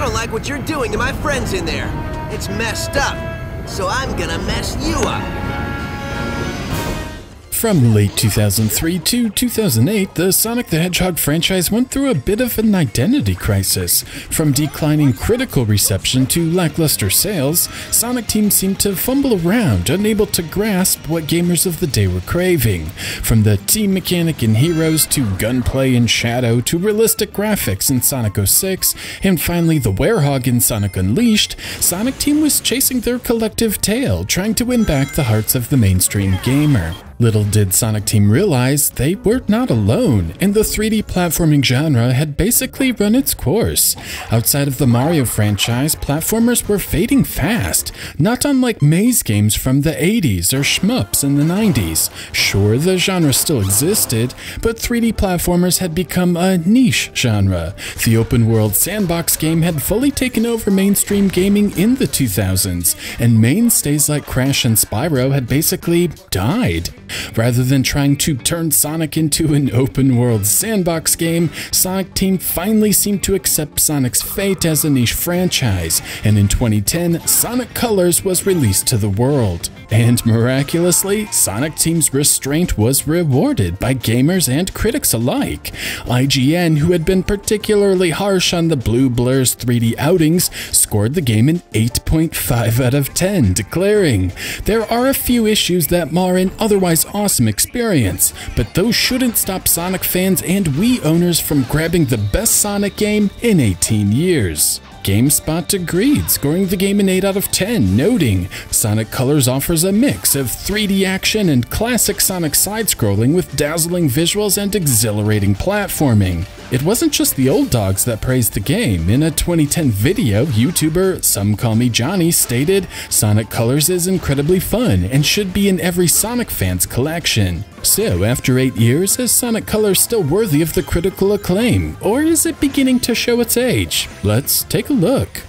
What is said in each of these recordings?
I don't like what you're doing to my friends in there. It's messed up. So I'm gonna mess you up. From late 2003 to 2008, the Sonic the Hedgehog franchise went through a bit of an identity crisis. From declining critical reception to lackluster sales, Sonic Team seemed to fumble around, unable to grasp what gamers of the day were craving. From the team mechanic in Heroes to gunplay in Shadow to realistic graphics in Sonic 06, and finally the Werehog in Sonic Unleashed, Sonic Team was chasing their collective tail, trying to win back the hearts of the mainstream gamer. Little did Sonic Team realize they were not alone, and the 3D platforming genre had basically run its course. Outside of the Mario franchise, platformers were fading fast, not unlike maze games from the 80s or shmups in the 90s. Sure, the genre still existed, but 3D platformers had become a niche genre. The open world sandbox game had fully taken over mainstream gaming in the 2000s, and mainstays like Crash and Spyro had basically died. Rather than trying to turn Sonic into an open world sandbox game, Sonic Team finally seemed to accept Sonic's fate as a niche franchise, and in 2010, Sonic Colors was released to the world. And miraculously, Sonic Team's restraint was rewarded by gamers and critics alike. IGN, who had been particularly harsh on the Blue Blur's 3D outings, scored the game an 8.5 out of 10, declaring, There are a few issues that mar an otherwise awesome experience, but those shouldn't stop Sonic fans and Wii owners from grabbing the best Sonic game in 18 years. GameSpot agreed, scoring the game an 8 out of 10, noting Sonic Colors offers a mix of 3D action and classic Sonic side-scrolling with dazzling visuals and exhilarating platforming. It wasn't just the old dogs that praised the game. In a 2010 video, YouTuber Some Call Me Johnny stated, Sonic Colors is incredibly fun and should be in every Sonic fan's collection. So, after 8 years, is Sonic Colors still worthy of the critical acclaim, or is it beginning to show its age? Let's take a look.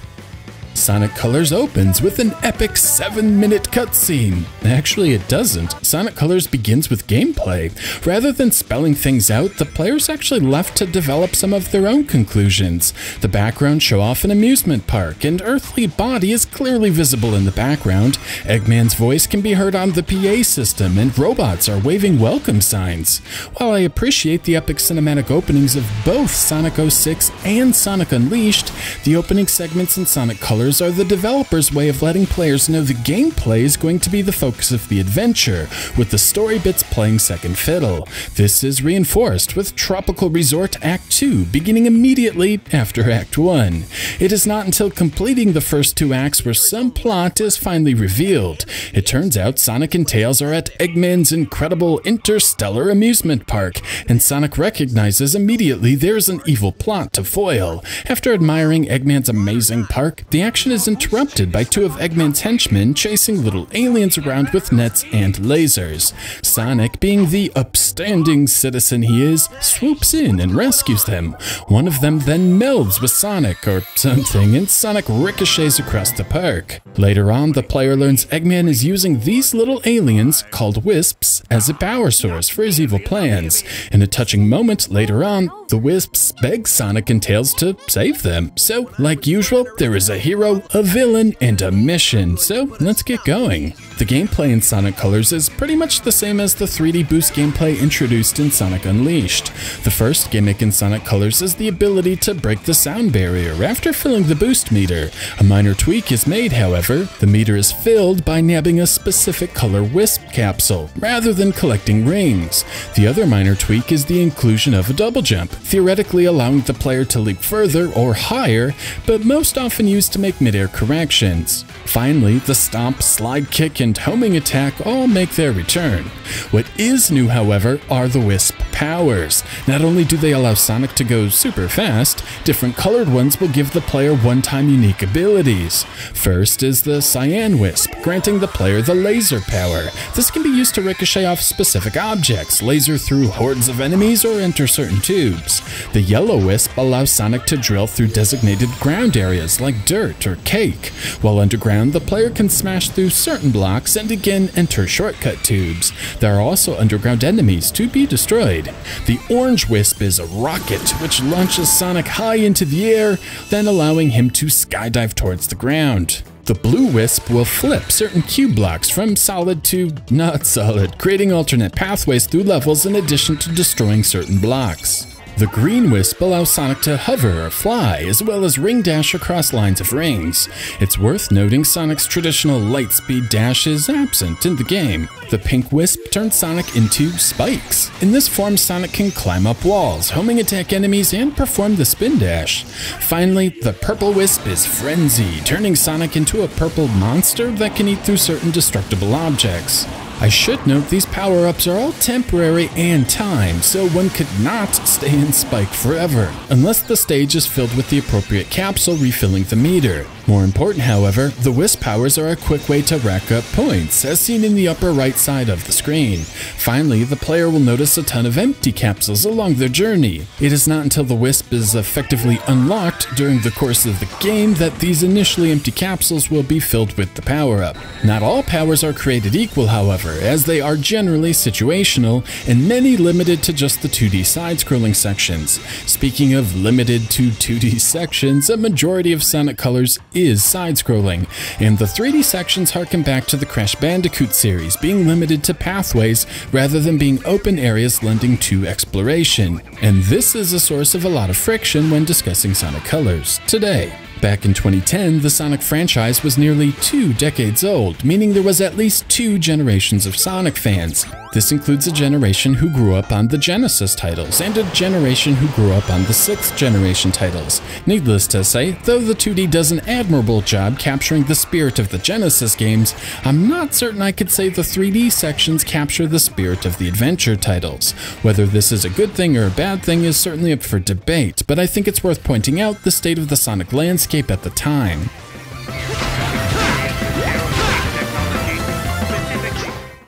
Sonic Colors opens with an epic 7 minute cutscene. Actually, it doesn't. Sonic Colors begins with gameplay. Rather than spelling things out, the players actually left to develop some of their own conclusions. The background show off an amusement park, and Earthly Body is clearly visible in the background. Eggman's voice can be heard on the PA system, and robots are waving welcome signs. While I appreciate the epic cinematic openings of both Sonic 06 and Sonic Unleashed, the opening segments in Sonic Colors are the developers' way of letting players know the gameplay is going to be the focus of the adventure, with the story bits playing second fiddle. This is reinforced with Tropical Resort Act 2 beginning immediately after Act 1. It is not until completing the first two acts where some plot is finally revealed. It turns out Sonic and Tails are at Eggman's incredible interstellar amusement park, and Sonic recognizes immediately there's an evil plot to foil. After admiring Eggman's amazing park, the action is interrupted by two of Eggman's henchmen chasing little aliens around with nets and lasers. Sonic, being the upstanding citizen he is, swoops in and rescues them. One of them then melds with Sonic or something, and Sonic ricochets across the park. Later on, the player learns Eggman is using these little aliens, called Wisps, as a power source for his evil plans. In a touching moment later on, the Wisps beg Sonic and Tails to save them. So, like usual, there is a hero hero, a villain, and a mission, so let's get going. The gameplay in Sonic Colors is pretty much the same as the 3D boost gameplay introduced in Sonic Unleashed. The first gimmick in Sonic Colors is the ability to break the sound barrier after filling the boost meter. A minor tweak is made, however. The meter is filled by nabbing a specific color wisp capsule, rather than collecting rings. The other minor tweak is the inclusion of a double jump, theoretically allowing the player to leap further or higher, but most often used to make midair corrections. Finally, the stomp, slide kick, and homing attack all make their return. What is new, however, are the Wisp powers. Not only do they allow Sonic to go super fast, different colored ones will give the player one-time unique abilities. First is the Cyan Wisp, granting the player the laser power. This can be used to ricochet off specific objects, laser through hordes of enemies, or enter certain tubes. The Yellow Wisp allows Sonic to drill through designated ground areas like dirt or cake. While underground, the player can smash through certain blocks and again enter shortcut tubes. There are also underground enemies to be destroyed. The orange wisp is a rocket which launches Sonic high into the air, then allowing him to skydive towards the ground. The blue wisp will flip certain cube blocks from solid to not solid, creating alternate pathways through levels in addition to destroying certain blocks. The green wisp allows Sonic to hover or fly, as well as ring dash across lines of rings. It's worth noting Sonic's traditional light speed dash is absent in the game. The pink wisp turns Sonic into spikes. In this form, Sonic can climb up walls, homing attack enemies, and perform the spin dash. Finally, the purple wisp is Frenzy, turning Sonic into a purple monster that can eat through certain destructible objects. I should note these power-ups are all temporary and timed, so one could not stay in Spike forever, unless the stage is filled with the appropriate capsule refilling the meter. More important, however, the Wisp powers are a quick way to rack up points, as seen in the upper right side of the screen. Finally, the player will notice a ton of empty capsules along their journey. It is not until the Wisp is effectively unlocked during the course of the game that these initially empty capsules will be filled with the power-up. Not all powers are created equal, however, as they are generally situational, and many limited to just the 2D side-scrolling sections. Speaking of limited to 2D sections, a majority of Sonic Colors is side-scrolling, and the 3D sections harken back to the Crash Bandicoot series, being limited to pathways rather than being open areas lending to exploration. And this is a source of a lot of friction when discussing Sonic Colors today. Back in 2010, the Sonic franchise was nearly two decades old, meaning there was at least two generations of Sonic fans. This includes a generation who grew up on the Genesis titles and a generation who grew up on the 6th generation titles. Needless to say, though the 2D does an admirable job capturing the spirit of the Genesis games, I'm not certain I could say the 3D sections capture the spirit of the adventure titles. Whether this is a good thing or a bad thing is certainly up for debate, but I think it's worth pointing out the state of the Sonic landscape at the time.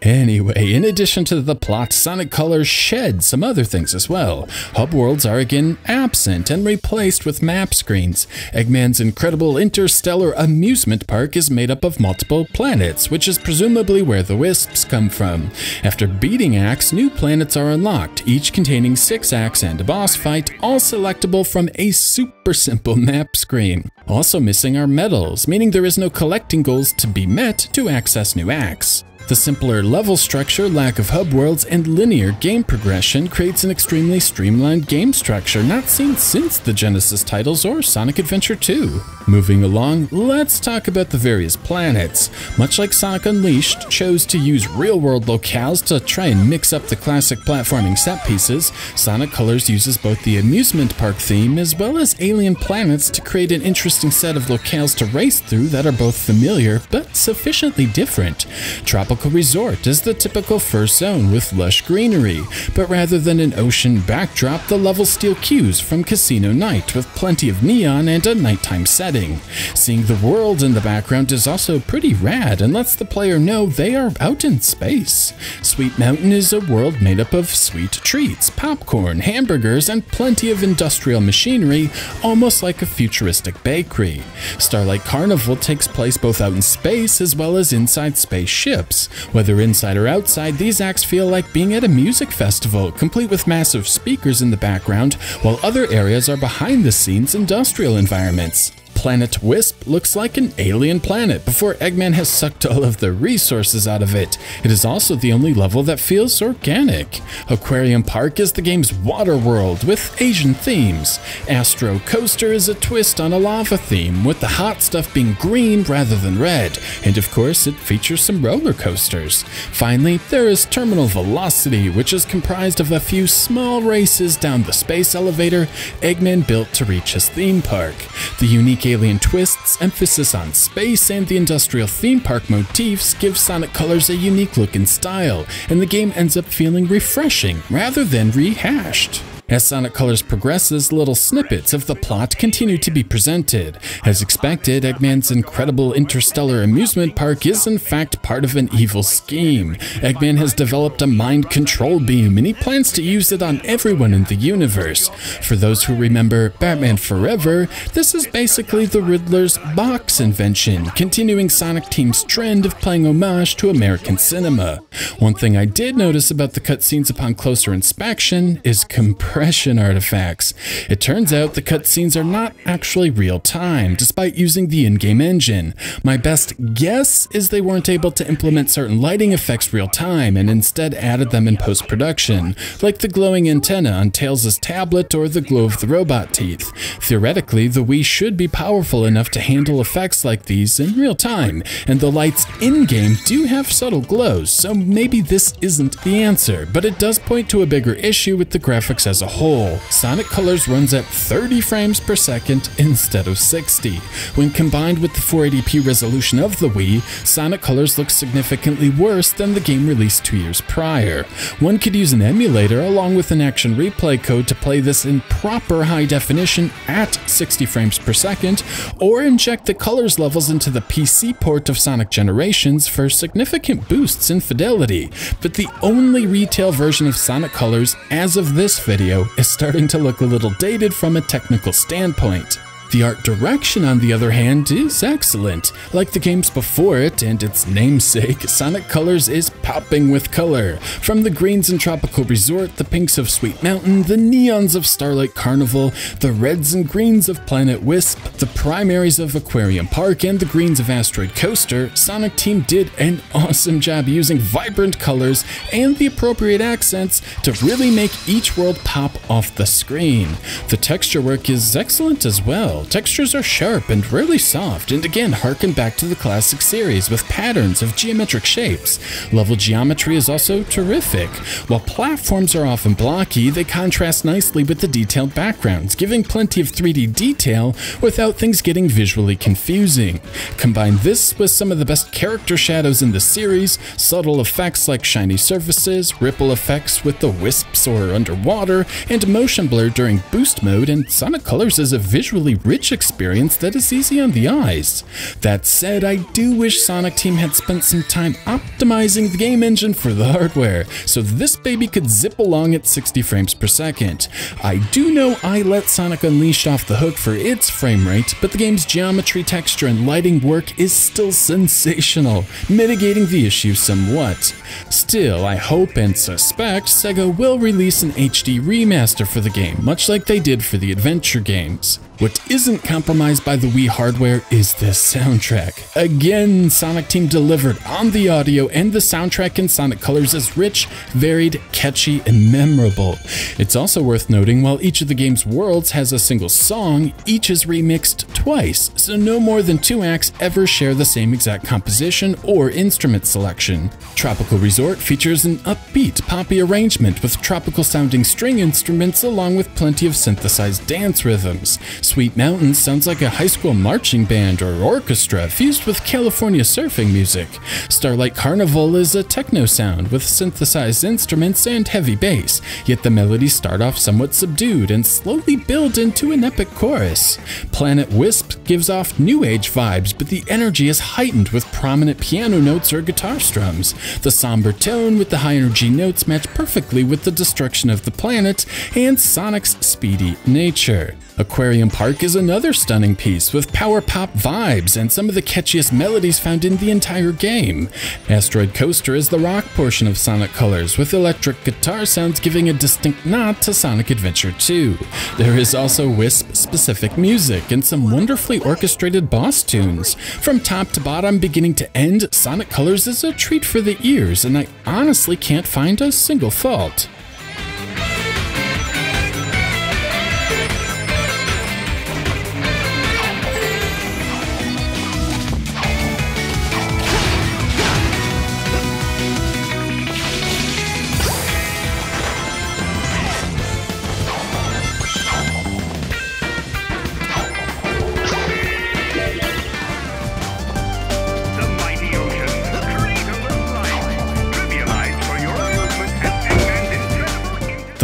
Anyway, in addition to the plot, Sonic Colors shed some other things as well. Hub worlds are again absent and replaced with map screens. Eggman's incredible interstellar amusement park is made up of multiple planets, which is presumably where the Wisps come from. After beating acts, new planets are unlocked, each containing six acts and a boss fight, all selectable from a super simple map screen. Also missing are medals, meaning there is no collecting goals to be met to access new acts. The simpler level structure, lack of hub worlds, and linear game progression creates an extremely streamlined game structure not seen since the Genesis titles or Sonic Adventure 2. Moving along, let's talk about the various planets. Much like Sonic Unleashed chose to use real-world locales to try and mix up the classic platforming set pieces, Sonic Colors uses both the amusement park theme as well as alien planets to create an interesting set of locales to race through that are both familiar but sufficiently different. Tropical Resort is the typical first zone with lush greenery, but rather than an ocean backdrop, the level steal cues from Casino Night with plenty of neon and a nighttime setting. Seeing the world in the background is also pretty rad and lets the player know they are out in space. Sweet Mountain is a world made up of sweet treats, popcorn, hamburgers, and plenty of industrial machinery, almost like a futuristic bakery. Starlight Carnival takes place both out in space as well as inside spaceships. Whether inside or outside, these acts feel like being at a music festival, complete with massive speakers in the background, while other areas are behind the scenes industrial environments planet Wisp looks like an alien planet before Eggman has sucked all of the resources out of it. It is also the only level that feels organic. Aquarium Park is the game's water world with Asian themes. Asteroid Coaster is a twist on a lava theme with the hot stuff being green rather than red. And of course, it features some roller coasters. Finally, there is Terminal Velocity, which is comprised of a few small races down the space elevator Eggman built to reach his theme park. The unique alien twists, emphasis on space, and the industrial theme park motifs give Sonic Colors a unique look and style, and the game ends up feeling refreshing rather than rehashed. As Sonic Colors progresses, little snippets of the plot continue to be presented. As expected, Eggman's incredible interstellar amusement park is in fact part of an evil scheme. Eggman has developed a mind control beam and he plans to use it on everyone in the universe. For those who remember Batman Forever, this is basically the Riddler's box invention, continuing Sonic Team's trend of playing homage to American cinema. One thing I did notice about the cutscenes upon closer inspection is compression artifacts. It turns out the cutscenes are not actually real time, despite using the in-game engine. My best guess is they weren't able to implement certain lighting effects real time and instead added them in post-production, like the glowing antenna on Tails' tablet or the glow of the robot teeth. Theoretically, the Wii should be powerful enough to handle effects like these in real time, and the lights in-game do have subtle glows, so maybe this isn't the answer, but it does point to a bigger issue with the graphics as a whole. Sonic Colors runs at 30 frames per second instead of 60. When combined with the 480p resolution of the Wii, Sonic Colors looks significantly worse than the game released two years prior. One could use an emulator along with an action replay code to play this in proper high definition at 60 frames per second, or inject the colors levels into the PC port of Sonic Generations for significant boosts in fidelity, but the only retail version of Sonic Colors as of this video is starting to look a little dated from a technical standpoint. The art direction, on the other hand, is excellent. Like the games before it and its namesake, Sonic Colors is popping with color. From the greens in Tropical Resort, the pinks of Sweet Mountain, the neons of Starlight Carnival, the reds and greens of Planet Wisp, the primaries of Aquarium Park, and the greens of Asteroid Coaster, Sonic Team did an awesome job using vibrant colors and the appropriate accents to really make each world pop off the screen. The texture work is excellent as well. Textures are sharp and really soft, and again harken back to the classic series with patterns of geometric shapes. Level geometry is also terrific. While platforms are often blocky, they contrast nicely with the detailed backgrounds, giving plenty of 3D detail without things getting visually confusing. Combine this with some of the best character shadows in the series, subtle effects like shiny surfaces, ripple effects with the wisps or underwater, and motion blur during boost mode, and Sonic Colors is a visually rich experience that is easy on the eyes. That said, I do wish Sonic Team had spent some time optimizing the game engine for the hardware, so this baby could zip along at 60 frames per second. I do know I let Sonic Unleashed off the hook for its frame rate, but the game's geometry, texture, and lighting work is still sensational, mitigating the issue somewhat. Still, I hope and suspect Sega will release an HD remaster for the game, much like they did for the adventure games. What isn't compromised by the Wii hardware is the soundtrack. Again, Sonic Team delivered on the audio and the soundtrack in Sonic Colors is rich, varied, catchy, and memorable. It's also worth noting while each of the game's worlds has a single song, each is remixed twice, so no more than two acts ever share the same exact composition or instrument selection. Tropical Resort features an upbeat, poppy arrangement with tropical sounding string instruments along with plenty of synthesized dance rhythms. Sweet Mountain sounds like a high school marching band or orchestra fused with California surfing music. Starlight Carnival is a techno sound with synthesized instruments and heavy bass, yet the melodies start off somewhat subdued and slowly build into an epic chorus. Planet Wisp gives off new age vibes, but the energy is heightened with prominent piano notes or guitar strums. The somber tone with the high energy notes match perfectly with the destruction of the planet and Sonic's speedy nature. Aquarium Park is another stunning piece with power pop vibes and some of the catchiest melodies found in the entire game. Asteroid Coaster is the rock portion of Sonic Colors, with electric guitar sounds giving a distinct nod to Sonic Adventure 2. There is also Wisp specific music and some wonderfully orchestrated boss tunes. From top to bottom, beginning to end, Sonic Colors is a treat for the ears, and I honestly can't find a single fault.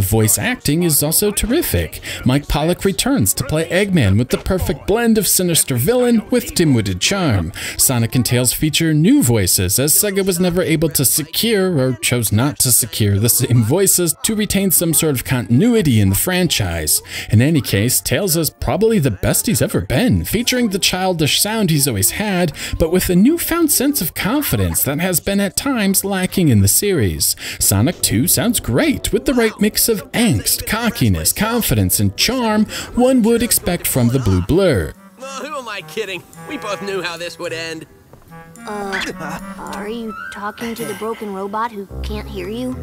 Voice acting is also terrific. Mike Pollock returns to play Eggman with the perfect blend of sinister villain with dim-witted charm. Sonic and Tails feature new voices, as Sega was never able to secure or chose not to secure the same voices to retain some sort of continuity in the franchise. In any case, Tails is probably the best he's ever been, featuring the childish sound he's always had, but with a newfound sense of confidence that has been at times lacking in the series. Sonic 2 sounds great, with the right mix of angst, cockiness, confidence, and charm one would expect from the Blue Blur. Oh, who am I kidding? We both knew how this would end. Uh, Are you talking to the broken robot who can't hear you?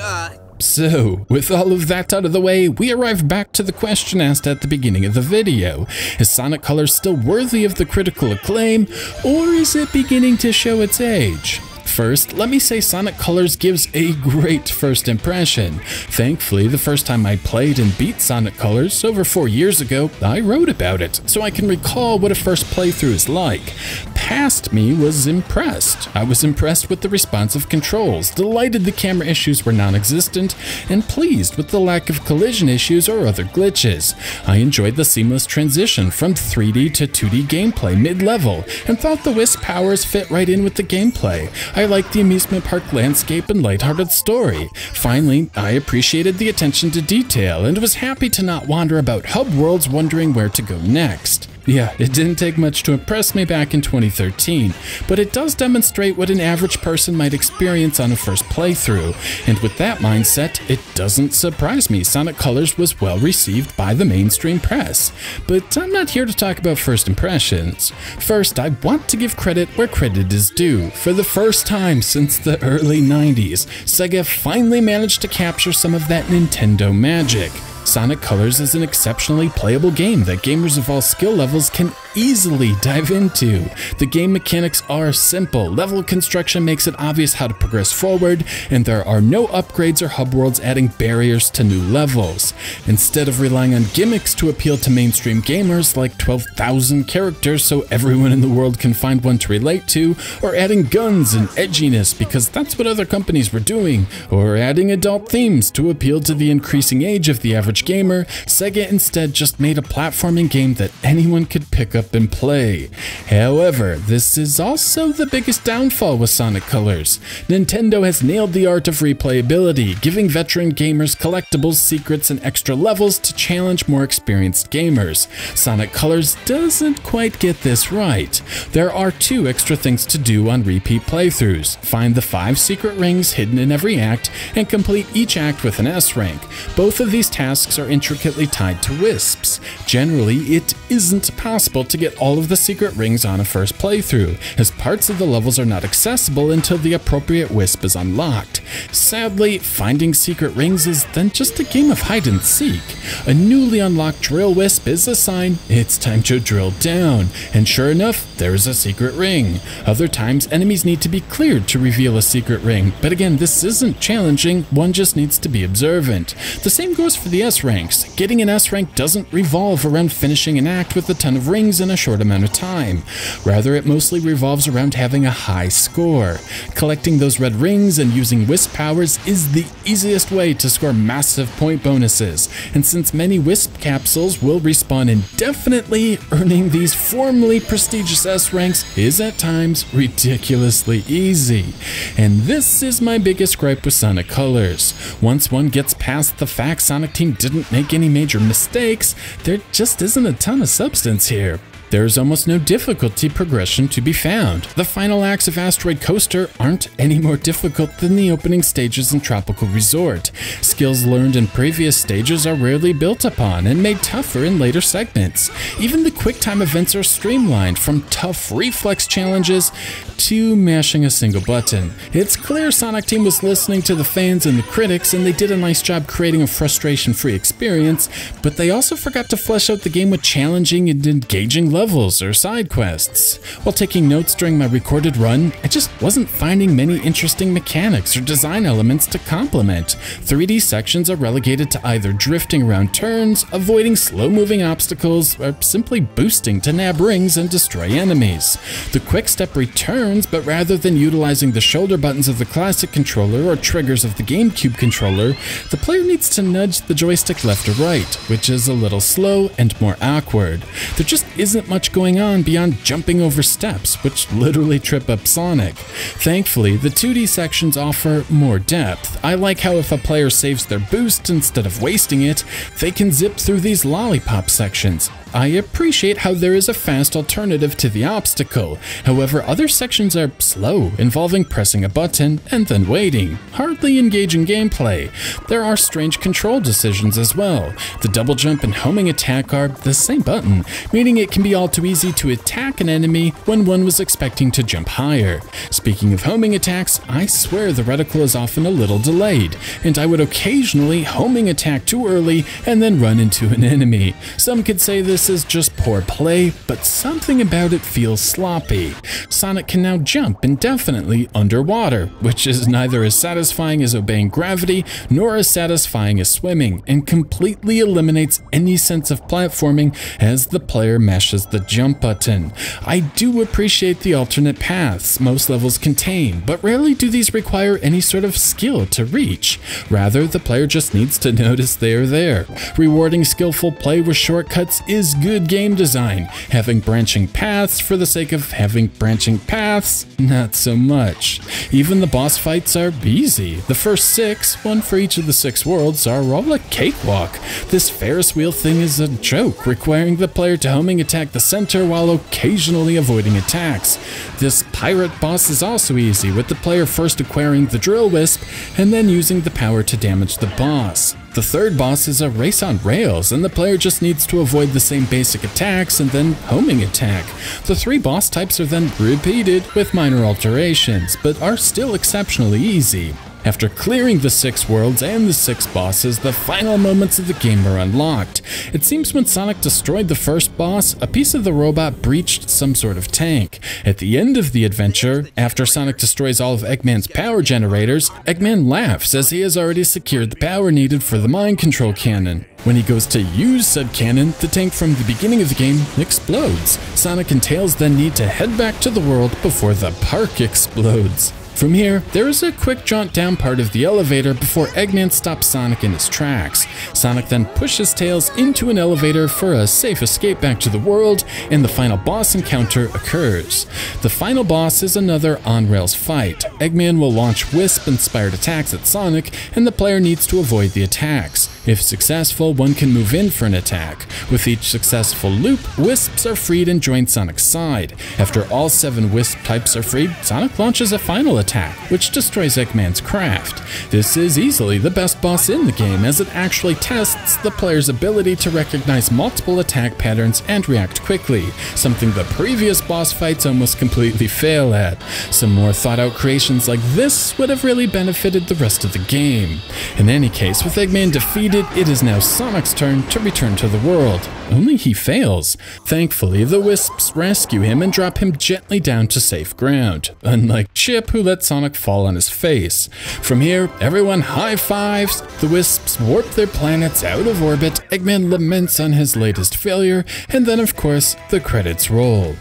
Uh, So, with all of that out of the way, we arrive back to the question asked at the beginning of the video. Is Sonic Colors still worthy of the critical acclaim, or is it beginning to show its age? First, let me say Sonic Colors gives a great first impression. Thankfully, the first time I played and beat Sonic Colors over four years ago, I wrote about it, so I can recall what a first playthrough is like. Past me was impressed. I was impressed with the responsive controls, delighted the camera issues were non-existent, and pleased with the lack of collision issues or other glitches. I enjoyed the seamless transition from 3D to 2D gameplay mid-level, and thought the Wisp powers fit right in with the gameplay. I liked the amusement park landscape and lighthearted story. Finally, I appreciated the attention to detail and was happy to not wander about hub worlds wondering where to go next. Yeah, it didn't take much to impress me back in 2013, but it does demonstrate what an average person might experience on a first playthrough, and with that mindset, it doesn't surprise me Sonic Colors was well received by the mainstream press. But I'm not here to talk about first impressions. First, I want to give credit where credit is due. For the first time since the early 90s, Sega finally managed to capture some of that Nintendo magic. Sonic Colors is an exceptionally playable game that gamers of all skill levels can easily dive into. The game mechanics are simple, level construction makes it obvious how to progress forward, and there are no upgrades or hub worlds adding barriers to new levels. Instead of relying on gimmicks to appeal to mainstream gamers like 12,000 characters so everyone in the world can find one to relate to, or adding guns and edginess because that's what other companies were doing, or adding adult themes to appeal to the increasing age of the average gamer, Sega instead just made a platforming game that anyone could pick up and play. However, this is also the biggest downfall with Sonic Colors. Nintendo has nailed the art of replayability, giving veteran gamers collectibles, secrets, and extra levels to challenge more experienced gamers. Sonic Colors doesn't quite get this right. There are two extra things to do on repeat playthroughs. Find the five secret rings hidden in every act, and complete each act with an S rank. Both of these tasks are intricately tied to wisps. Generally, it isn't possible to get all of the secret rings on a first playthrough, as parts of the levels are not accessible until the appropriate wisp is unlocked. Sadly, finding secret rings is then just a game of hide and seek. A newly unlocked drill wisp is a sign it's time to drill down, and sure enough, there is a secret ring. Other times, enemies need to be cleared to reveal a secret ring, but again, this isn't challenging, one just needs to be observant. The same goes for the S ranks. Getting an S rank doesn't revolve around finishing an act with a ton of rings in a short amount of time. Rather, it mostly revolves around having a high score. Collecting those red rings and using Wisp powers is the easiest way to score massive point bonuses, and since many Wisp capsules will respawn indefinitely, earning these formerly prestigious S ranks is at times ridiculously easy. And this is my biggest gripe with Sonic Colors. Once one gets past the fact Sonic Team didn't make any major mistakes, there just isn't a ton of substance here. There is almost no difficulty progression to be found. The final acts of Asteroid Coaster aren't any more difficult than the opening stages in Tropical Resort. Skills learned in previous stages are rarely built upon and made tougher in later segments. Even the quick time events are streamlined from tough reflex challenges to mashing a single button. It's clear Sonic Team was listening to the fans and the critics and they did a nice job creating a frustration-free experience, but they also forgot to flesh out the game with challenging and engaging levels or side quests. While taking notes during my recorded run, I just wasn't finding many interesting mechanics or design elements to complement. 3D sections are relegated to either drifting around turns, avoiding slow-moving obstacles, or simply boosting to nab rings and destroy enemies. The quick step returns, but rather than utilizing the shoulder buttons of the classic controller or triggers of the GameCube controller, the player needs to nudge the joystick left or right, which is a little slow and more awkward. There just isn't much going on beyond jumping over steps, which literally trip up Sonic. Thankfully, the 2D sections offer more depth. I like how if a player saves their boost instead of wasting it, they can zip through these lollipop sections. I appreciate how there is a fast alternative to the obstacle. However, other sections are slow, involving pressing a button and then waiting, hardly engaging gameplay. There are strange control decisions as well. The double jump and homing attack are the same button, meaning it can be all too easy to attack an enemy when one was expecting to jump higher. Speaking of homing attacks, I swear the reticle is often a little delayed, and I would occasionally homing attack too early and then run into an enemy. Some could say this this is just poor play, but something about it feels sloppy. Sonic can now jump indefinitely underwater, which is neither as satisfying as obeying gravity nor as satisfying as swimming, and completely eliminates any sense of platforming as the player mashes the jump button. I do appreciate the alternate paths most levels contain, but rarely do these require any sort of skill to reach. Rather, the player just needs to notice they are there. Rewarding skillful play with shortcuts is is good game design. Having branching paths for the sake of having branching paths, not so much. Even the boss fights are easy. The first six, one for each of the six worlds, are all a cakewalk. This Ferris wheel thing is a joke, requiring the player to homing attack the center while occasionally avoiding attacks. This pirate boss is also easy, with the player first acquiring the drill wisp and then using the power to damage the boss. The third boss is a race on rails, and the player just needs to avoid the same basic attacks and then homing attack. The three boss types are then repeated with minor alterations, but are still exceptionally easy. After clearing the six worlds and the six bosses, the final moments of the game are unlocked. It seems when Sonic destroyed the first boss, a piece of the robot breached some sort of tank. At the end of the adventure, after Sonic destroys all of Eggman's power generators, Eggman laughs as he has already secured the power needed for the mind control cannon. When he goes to use said cannon, the tank from the beginning of the game explodes. Sonic and Tails then need to head back to the world before the park explodes. From here, there is a quick jaunt down part of the elevator before Eggman stops Sonic in his tracks. Sonic then pushes Tails into an elevator for a safe escape back to the world, and the final boss encounter occurs. The final boss is another on-rails fight. Eggman will launch Wisp-inspired attacks at Sonic, and the player needs to avoid the attacks. If successful, one can move in for an attack. With each successful loop, Wisps are freed and join Sonic's side. After all seven Wisp types are freed, Sonic launches a final attack attack, which destroys Eggman's craft. This is easily the best boss in the game as it actually tests the player's ability to recognize multiple attack patterns and react quickly, something the previous boss fights almost completely fail at. Some more thought out creations like this would have really benefited the rest of the game. In any case, with Eggman defeated, it is now Sonic's turn to return to the world. Only he fails. Thankfully, the Wisps rescue him and drop him gently down to safe ground, unlike Chip who let Sonic fall on his face. From here, everyone high fives, the Wisps warp their planets out of orbit, Eggman laments on his latest failure, and then of course, the credits roll.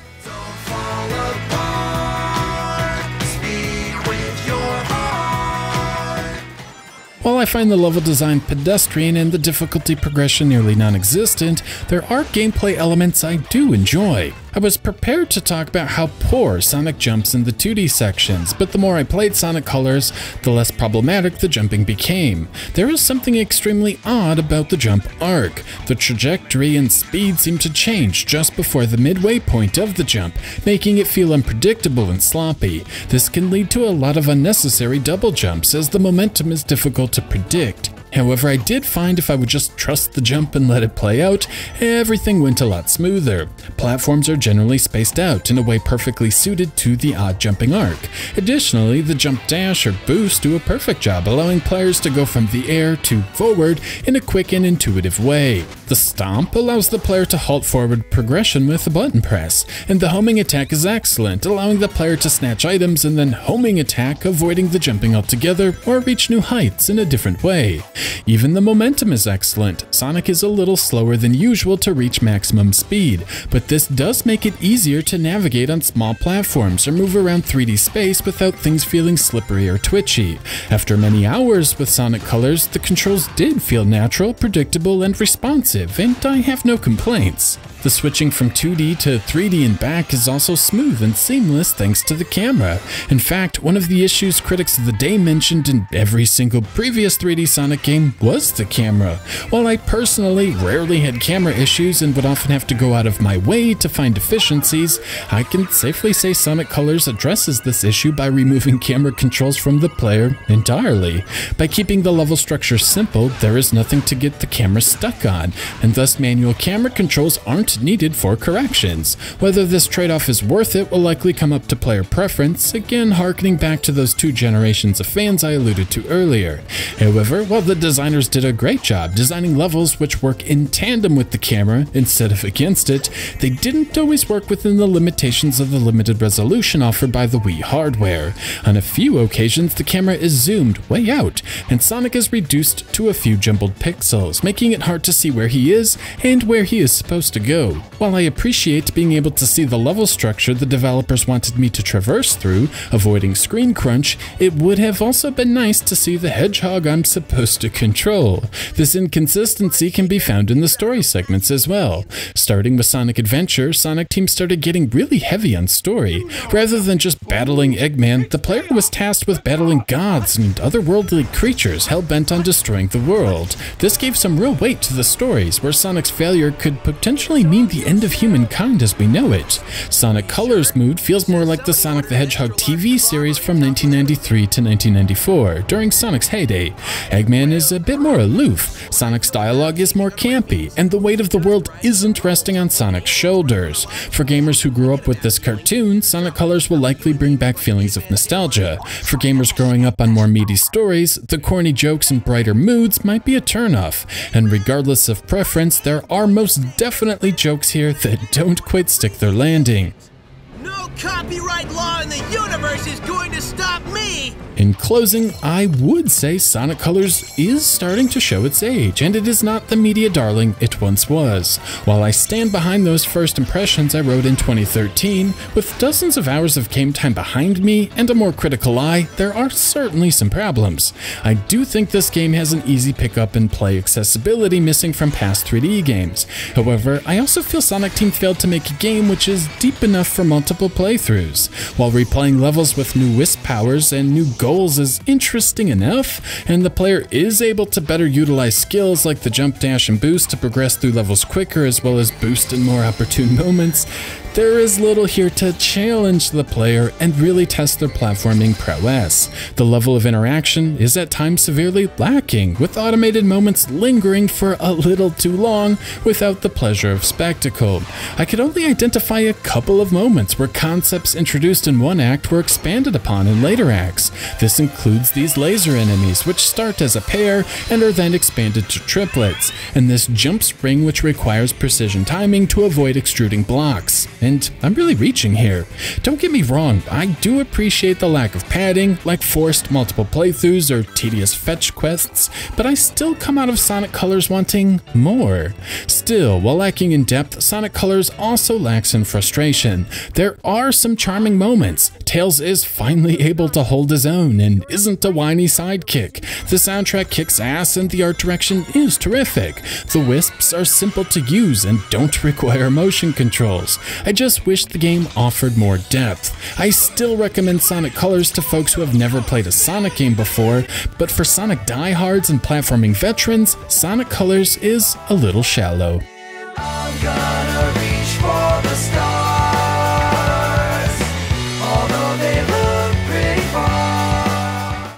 While I find the level design pedestrian and the difficulty progression nearly non-existent, there are gameplay elements I do enjoy. I was prepared to talk about how poor Sonic jumps in the 2D sections, but the more I played Sonic Colors, the less problematic the jumping became. There is something extremely odd about the jump arc. The trajectory and speed seem to change just before the midway point of the jump, making it feel unpredictable and sloppy. This can lead to a lot of unnecessary double jumps as the momentum is difficult to predict. However, I did find if I would just trust the jump and let it play out, everything went a lot smoother. Platforms are generally spaced out in a way perfectly suited to the odd jumping arc. Additionally, the jump dash or boost do a perfect job allowing players to go from the air to forward in a quick and intuitive way. The stomp allows the player to halt forward progression with a button press, and the homing attack is excellent, allowing the player to snatch items and then homing attack, avoiding the jumping altogether or reach new heights in a different way. Even the momentum is excellent. Sonic is a little slower than usual to reach maximum speed, but this does make it easier to navigate on small platforms or move around 3D space without things feeling slippery or twitchy. After many hours with Sonic Colors, the controls did feel natural, predictable, and responsive, and I have no complaints. The switching from 2D to 3D and back is also smooth and seamless thanks to the camera. In fact, one of the issues critics of the day mentioned in every single previous 3D Sonic game was the camera. While I personally rarely had camera issues and would often have to go out of my way to find deficiencies, I can safely say Sonic Colors addresses this issue by removing camera controls from the player entirely. By keeping the level structure simple, there is nothing to get the camera stuck on, and thus manual camera controls aren't needed for corrections. Whether this trade-off is worth it will likely come up to player preference, again harkening back to those two generations of fans I alluded to earlier. However, while the designers did a great job designing levels which work in tandem with the camera instead of against it, they didn't always work within the limitations of the limited resolution offered by the Wii hardware. On a few occasions, the camera is zoomed way out, and Sonic is reduced to a few jumbled pixels, making it hard to see where he is and where he is supposed to go go. While I appreciate being able to see the level structure the developers wanted me to traverse through, avoiding screen crunch, it would have also been nice to see the hedgehog I'm supposed to control. This inconsistency can be found in the story segments as well. Starting with Sonic Adventure, Sonic Team started getting really heavy on story. Rather than just battling Eggman, the player was tasked with battling gods and otherworldly creatures hell-bent on destroying the world. This gave some real weight to the stories, where Sonic's failure could potentially mean the end of humankind as we know it. Sonic Colors mood feels more like the Sonic the Hedgehog TV series from 1993 to 1994, during Sonic's heyday. Eggman is a bit more aloof, Sonic's dialogue is more campy, and the weight of the world isn't resting on Sonic's shoulders. For gamers who grew up with this cartoon, Sonic Colors will likely bring back feelings of nostalgia. For gamers growing up on more meaty stories, the corny jokes and brighter moods might be a turnoff, and regardless of preference, there are most definitely jokes here that don't quite stick their landing. No copyright law in the universe is going to stop me! In closing, I would say Sonic Colors is starting to show its age, and it is not the media darling it once was. While I stand behind those first impressions I wrote in 2013, with dozens of hours of game time behind me and a more critical eye, there are certainly some problems. I do think this game has an easy pickup and play accessibility missing from past 3D games. However, I also feel Sonic Team failed to make a game which is deep enough for multiple playthroughs. While replaying levels with new Wisp powers and new goals is interesting enough, and the player is able to better utilize skills like the jump, dash, and boost to progress through levels quicker as well as boost in more opportune moments, there is little here to challenge the player and really test their platforming prowess. The level of interaction is at times severely lacking, with automated moments lingering for a little too long without the pleasure of spectacle. I could only identify a couple of moments where concepts introduced in one act were expanded upon in later acts. This includes these laser enemies, which start as a pair and are then expanded to triplets, and this jump spring which requires precision timing to avoid extruding blocks and I'm really reaching here. Don't get me wrong, I do appreciate the lack of padding, like forced multiple playthroughs or tedious fetch quests, but I still come out of Sonic Colors wanting more. Still, while lacking in depth, Sonic Colors also lacks in frustration. There are some charming moments. Tails is finally able to hold his own and isn't a whiny sidekick. The soundtrack kicks ass and the art direction is terrific. The wisps are simple to use and don't require motion controls. I just wish the game offered more depth. I still recommend Sonic Colors to folks who have never played a Sonic game before, but for Sonic diehards and platforming veterans, Sonic Colors is a little shallow.